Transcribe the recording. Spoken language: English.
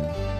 Bye.